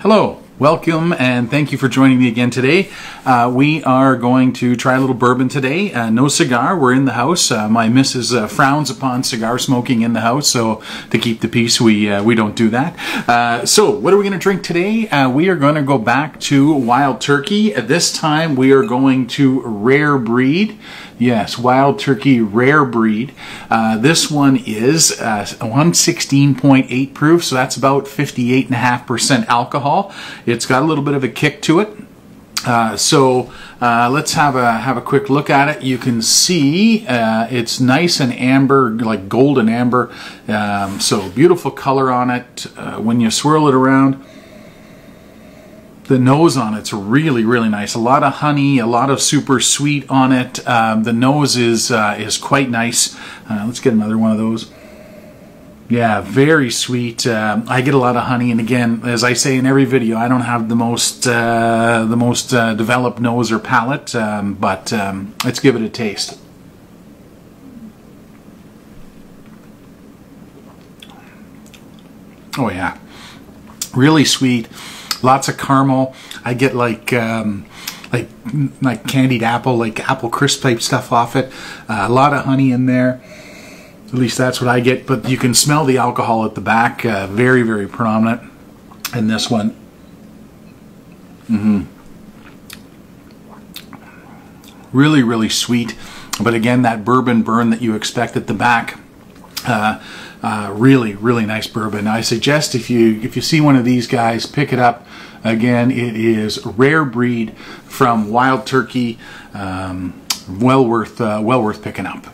Hello, welcome, and thank you for joining me again today. Uh, we are going to try a little bourbon today. Uh, no cigar, we're in the house. Uh, my missus uh, frowns upon cigar smoking in the house, so to keep the peace, we, uh, we don't do that. Uh, so, what are we going to drink today? we are going to go back to Wild Turkey. This time, we are going to Rare Breed. Yes, Wild Turkey Rare Breed. Uh, this one is uh, 116.8 proof, so that's about 58.5% alcohol. It's got a little bit of a kick to it. Uh, so uh, let's have a have a quick look at it. You can see uh, it's nice and amber, like golden amber. Um, so beautiful color on it. Uh, when you swirl it around, the nose on it's really really nice a lot of honey a lot of super sweet on it um, the nose is uh, is quite nice uh, let's get another one of those yeah very sweet uh, I get a lot of honey and again as I say in every video I don't have the most uh, the most uh, developed nose or palate um, but um, let's give it a taste oh yeah really sweet lots of caramel. I get like um, like like candied apple, like apple crisp type stuff off it. Uh, a lot of honey in there. At least that's what I get. But you can smell the alcohol at the back, uh, very very prominent. And this one, mm-hmm, really really sweet. But again, that bourbon burn that you expect at the back. Uh, uh, really, really nice bourbon. I suggest if you if you see one of these guys, pick it up. Again, it is rare breed from Wild Turkey. Um, well worth uh, well worth picking up.